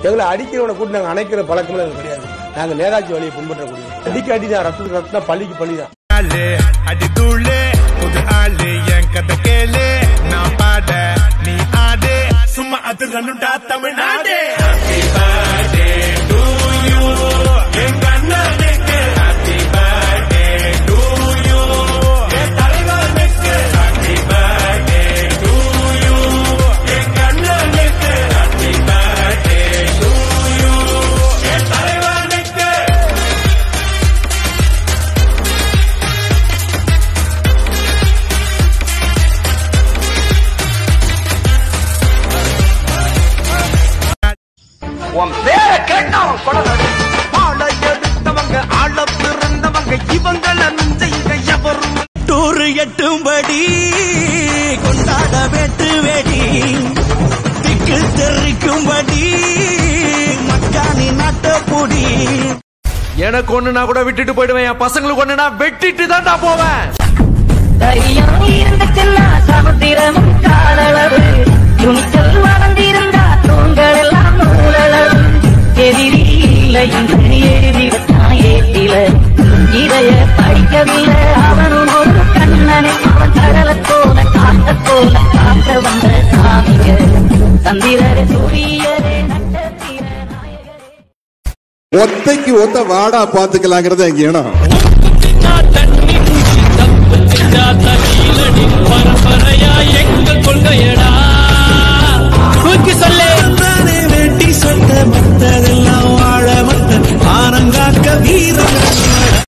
எங்களை அடிக்கிறவனை கூட நாங்க அணைக்கிற பழக்கம் எங்களுக்கு கிடையாது. நாங்க நேதாஜி வழியை பின்பற்றக்கூடிய அடிக்க அடிதான் ரத்தத்துக்கு ரத்தம் பள்ளிக்கு பள்ளிதான் ஆளு அடி தூளு புது ஆளு என் கதை கேளு நான் பாட நீ ஆடு சும்மா அது ரன்னுடா தமிழ்நாடு. உன் பேரை கேட்டா அவன் கொலை ஆள எடுத்தவங்க ஆள பிறந்தவங்க இவங்கள மிஞ்ச இங்க எவரும் டூரு எட்டும்படி கொண்டாட வெட்டு வெடி திக்கு தெரிக்கும்படி மக்கானி நாட்டப்பொடி எனக்கு ஒண்ணுனா கூட விட்டுட்டு போயிடுவேன். என் பசங்களுக்கு ஒண்ணுனா வெட்டிட்டு தான் நான் போவேன் தைரியம் இருந்துச்சுன்னா சமுத்திரமும் காலளவு இல்லை இதைய படிக்கவில்லை. அவனும் ஒரு கண்ணனை அவன் கடலை போல போல வந்த சந்திரரே சூரியரே ஒத்தைக்கு ஒத்த வாடா பாத்துக்கலாங்கிறது எங்க இனம்